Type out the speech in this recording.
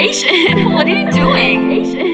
Asian, what are you doing? Asian.